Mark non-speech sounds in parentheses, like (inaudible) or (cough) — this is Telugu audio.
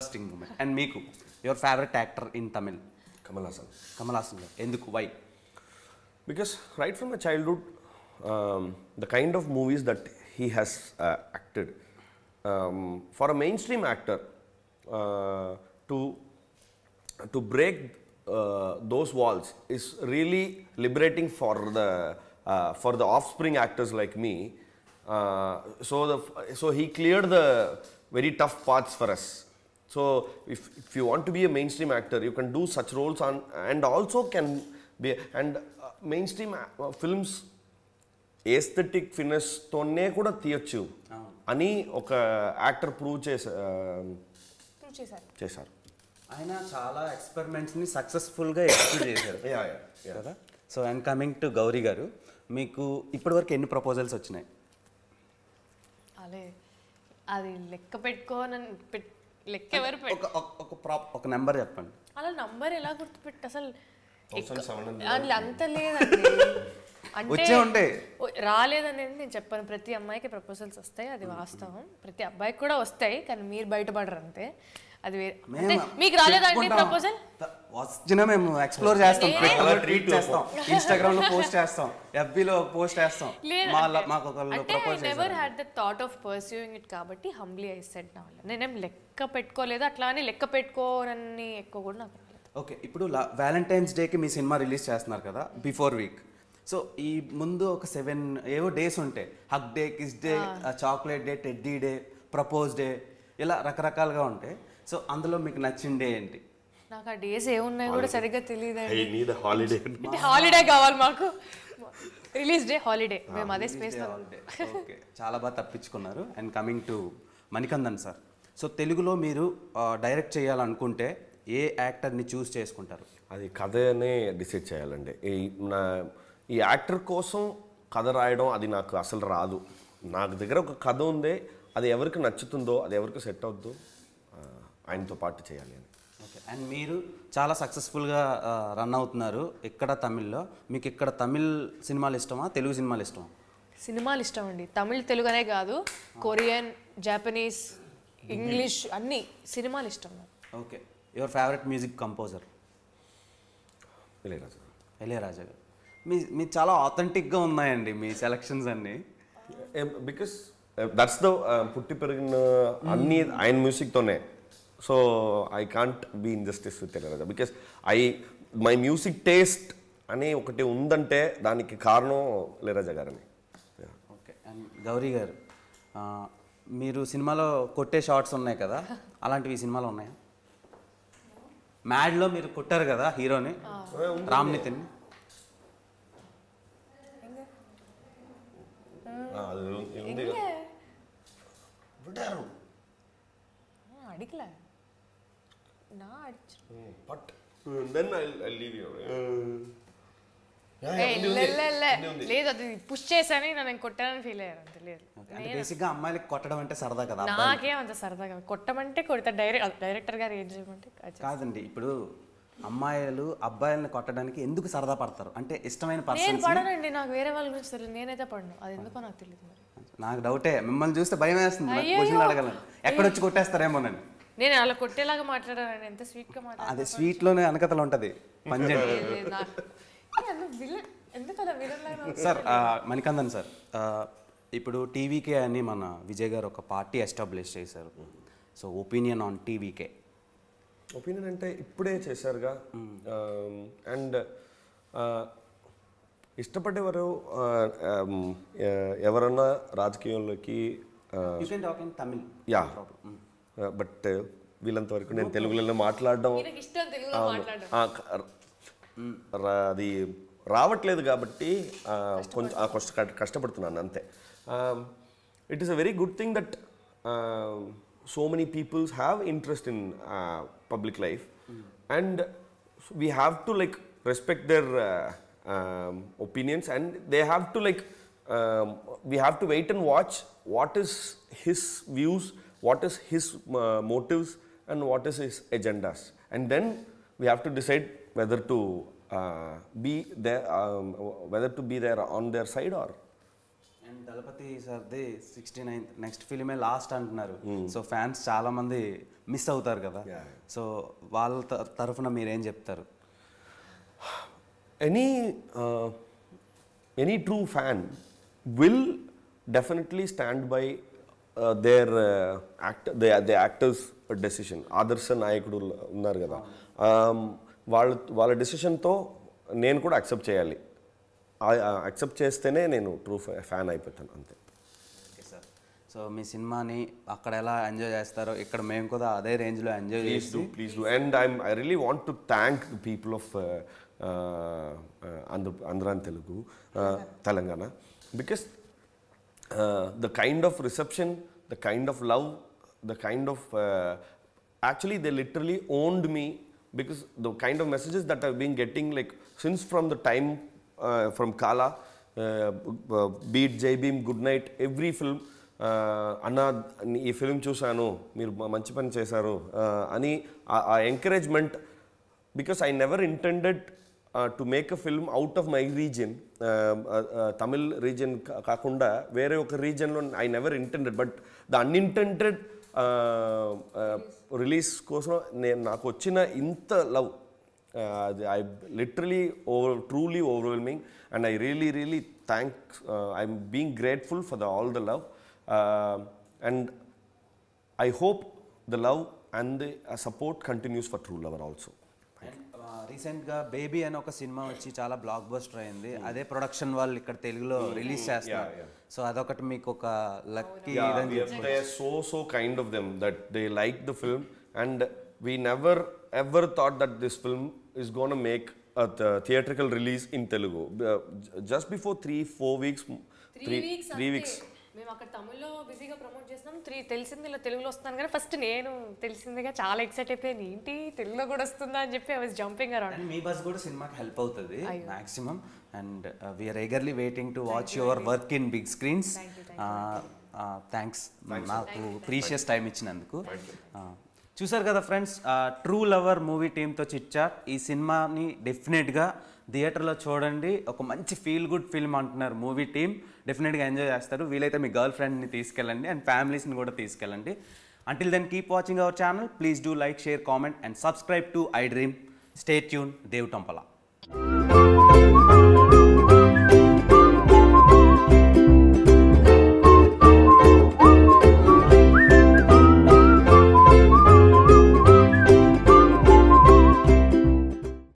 ఇంట్రెస్టింగ్ మూమెంట్ అండ్ మీకు your favourite actor in Tamil Kamal Haasan Kamal Haasan గారు ఎందుకు why because right from my childhood um, the kind of movies that he has uh, acted um, for a mainstream actor uh, to to break uh, those walls is really liberating for the uh, for the offspring actors like me uh, so the so he cleared the so if, if you want to be a mainstream actor you can do such roles on and also can be and uh, mainstream uh, films aesthetic ఫిట్నెస్తోనే కూడా తీయొచ్చు. అని ఒక యాక్టర్ ప్రూవ్ చేశారు. చేశారు. ఆయన చాలా ఎక్స్పెరిమెంట్స్ని సక్సెస్ఫుల్గా ఎక్స్క్యూట్ చేశారు. కదా? So and coming to Gauri గారు. మీకు ఇప్పటివరకు ఎన్ని ప్రపోజల్స్ వచ్చినాయి? అలే అది లెక్క పెట్టుకోనని పెట్ లెక్క ఎవరు పెట్ ఒక ఒక- ఒక ప్రాప్ ఒక నెంబర్ చెప్పండి. అలా నంబర్ ఎలా గుర్తుపెట్టి అసలు అట్లా అంత లేదండి. అంటే వచ్చే ఉంటాయి. ఓ- రాలేదనేది నేను చెప్పాను. ప్రతి అమ్మాయికి ప్రపోజల్స్ వస్తాయి అది వాస్తవం. ప్రతి అబ్బాయికి కూడా వస్తాయి కానీ మీరు బయటపడరు అంతే. అది వేరే. మీకు రాలేదా అండి ప్రపోజల్ వచ్చినా మేము ఎక్స్ప్లోర్ చేస్తాం. ట్వీట్ చేస్తాం. ఇన్స్టాగ్రామ్లో పోస్ట్ చేస్తాం. FB లో పోస్ట్ చేస్తాం. మాకు అంటే propose never had the thought of pursuing it కాబట్టి హంబ్లీ ఐ సెట్ నా వల్ల నేనేం లెక్క పెట్టుకోలేదు. అట్లా అని లెక్క పెట్టుకోనని ఎక్కువ కూడా నాకు. ఓకే ఇప్పుడు వ్యాలంటైన్స్ డేకి మీ సినిమా రిలీజ్ చేస్తున్నారు కదా బిఫోర్ వీక్ సో ఈ ముందు ఒక సెవెన్ ఏవో డేస్ ఉంటాయి hug day kiss day chocolate day teddy day propose day ఇలా రకరకాలుగా ఉంటాయి. సో అందులో మీకు నచ్చిన డే ఏంటి? నాకు ఆ డేస్ ఏమున్నాయో కూడా సరిగ్గా తెలియదండి. నీడ్ హాలిడే హాలిడే కావాలి మాకు. రిలీజ్ డే హాలిడే మేము అదే స్పేస్ ఓకే (laughs) చాలా బాగా తప్పించుకున్నారు. And coming to Manikandan sir so తెలుగులో మీరు డైరెక్ట్ చేయాలనుకుంటే ఏ యాక్టర్ని చూస్ చేసుకుంటారు? అది కథనే డిసైడ్ చేయాలండి. ఈ నా ఈ యాక్టర్ కోసం కథ రాయడం అది నాకు అసలు రాదు. నాకు దగ్గర ఒక కథ ఉంది అది ఎవరికి నచ్చుతుందో అది ఎవరికి సెట్ అవుద్దో ఆయనతో పాటు చేయాలి అని. ఓకే. అండ్ మీరు చాలా సక్సెస్ఫుల్గా రన్ అవుతున్నారు ఇక్కడ తమిళ్ళో. మీకు ఇక్కడ తమిళ్ సినిమాలు ఇష్టమా తెలుగు సినిమాలు ఇష్టమా? సినిమాలు ఇష్టం అండి. తమిళ్ తెలుగు అనే కాదు. కొరియన్ జపనీస్ ఇంగ్లీష్ అన్ని సినిమాలు ఇష్టం నాకు. Okay. Your favourite music composer? Ilaiyaraaja. Ilaiyaraaja గారు. మీ మీ చాలా ఆథెంటిక్గా ఉన్నాయండి మీ సెలక్షన్స్ అన్నీ. బికాస్ దట్స్ ద పుట్టి పెరిగిన అన్ని ఆయన మ్యూజిక్తోనే so I can't be injustice with Ilaiyaraaja because I my music taste అని ఒకటి ఉందంటే దానికి కారణం ఇళయరాజా గారని. ఓకే అండ్ గౌరీ గారు మీరు సినిమాలో కొట్టే షార్ట్స్ ఉన్నాయి కదా అలాంటివి ఈ సినిమాలో ఉన్నాయా? మ్యాడ్లో మీరు కొట్టారు కదా హీరోని రామ్ నితిన్ అడిగలే నా అడిచు but then I leave you ఏయ్, లే, లే, లే. లేదు అది పుష్ చేశాని నేను కొట్టానని ఫీల్ అమ్మాయిలకి కొట్టడం అంటే సరదా కదా నాకేం అంత సరదాగా కొట్టమంటే కొడతా డైరెక్ట్ డైరెక్టర్ గారు ఏం చేయమంటే. కాదండి ఇప్పుడు అమ్మాయిలు అబ్బాయిలను కొట్టడానికి ఎందుకు సరదా పడతారు అంటే ఇష్టమైన నేను పడనండి నాకు వేరే వాళ్ళ గురించి తెలియదు నేనైతే పడను అది ఎందుకో నాకు తెలియదు మరి నాకు డౌటే మిమ్మల్ని చూస్తే భయం వేస్తుంది అడగలను ఎక్కడొచ్చి కొట్టేస్తారేమోనని నేను అలా కొట్టేలాగా మాట్లాడాను ఎంత స్వీట్గా మాట్లాడాను అదే ఉంటుంది ఎందుకు అలా విలన్ లాగా సార్ మణికందన్ సార్ ఇప్పుడు టీవీకే అని మన విజయ్ గారు ఒక పార్టీ ఎస్టాబ్లిష్ చేశారు. So opinion on TVK. Opinion అంటే ఇప్పుడే చేశారుగా. అండ్ ఇష్టపడేవారు ఎవరన్నా రాజకీయంలోకి you. Can talk in Tamil yeah but వీళ్ళంత వరకు నేను తెలుగులో మాట్లాడడం. అది రావట్లేదు కాబట్టి కొంచెం కష్ట కష్టపడుతున్నాను అంతే. It is a very good thing that so many peoples have interest in public life and we have to like respect their opinions and they have to like we have to wait and watch what is his views what is his uh, motives and what is his agendas and then we have to decide whether to uh, be there um, whether to be there on their side or and Thalapathy సార్ది sixty ninth next ఫిలిమే లాస్ట్ అంటున్నారు సో ఫ్యాన్స్ చాలా మంది మిస్ అవుతారు కదా. సో వాళ్ళ తరఫున మీరేం చెప్తారు any uh, any true fan will definitely stand uh, act the, the actors decision. ఆదర్శ నాయకుడు ఉన్నారు కదా. Um, వాళ్ళ వాళ్ళ డెసిషన్తో నేను కూడా అక్సెప్ట్ చేయాలి. అక్సెప్ట్ చేస్తేనే నేను ట్రూ ఫ్యాన్ అయిపోతాను అంతే. Okay sir. సో మీ సినిమాని అక్కడ ఎలా ఎంజాయ్ చేస్తారో ఇక్కడ మేము కూడా అదే రేంజ్లో ఎంజాయ్ Please చేసి do, please do. And I'm, I really want to thank the people of uh, uh, uh, the kind of reception the kind of love the kind of actually they literally owned me because the kind of messages that are been getting like since from the time from Kaala beat Jai Bhim good night every film అన్న ఈ ఫిల్మ్ చూశాను మీరు మంచి పని చేశారు అని ఆ encouragement because I never intended to make a film out of my region Tamil region కాకుండా వేరే ఒక రీజియన్లో I never intended but the unintended release కోసం నేను నాకు వచ్చిన ఇంత love I literally over truly overwhelming and I really really thank I'm being grateful for the all the love and I hope the love and the uh, support continues for True Lover also. రీసెంట్గా బేబీ అని ఒక సినిమా వచ్చి చాలా బ్లాక్ బస్టర్ అయింది అదే ప్రొడక్షన్ వాళ్ళు ఇక్కడ తెలుగులో రిలీజ్ చేస్తారు సో అదొకటి మీకు ఒక lucky so so kind of them that they like the film and we never ever thought that this film is gonna make theatrical release in Telugu just before three four weeks three three weeks మేము అక్కడ తమిళ్ళో బిజీగా ప్రమోట్ చేస్తున్నాం త్రీ తెలిసింది ఇలా తెలుగులో వస్తున్నాను కానీ ఫస్ట్ నేను తెలిసిందిగా చాలా ఎక్సైట్ అయిపోయాను. ఏంటి? తెలుగులో కూడా వస్తుందా అని చెప్పి I was jumping around and me buzz కూడా సినిమాకి హెల్ప్ అవుతుంది maximum and we're eagerly waiting to watch your work in big screens thanks నాకు ప్రీషియస్ టైం ఇచ్చినందుకు. Uh, చూసారు కదా ఫ్రెండ్స్ ట్రూ లవర్ మూవీ టీంతో చిట్చాట్ ఈ సినిమాని డెఫినెట్గా థియేటర్లో చూడండి ఒక మంచి ఫీల్ గుడ్ ఫిల్మ్ అంటున్నారు మూవీ టీం డెఫినెట్గా ఎంజాయ్ చేస్తారు. వీలైతే మీ గర్ల్ ఫ్రెండ్ని తీసుకెళ్ళండి అండ్ ఫ్యామిలీస్ని కూడా తీసుకెళ్ళండి. Until then keep watching our channel please do like share comment and subscribe to I dream stay tuned Dev టంపలా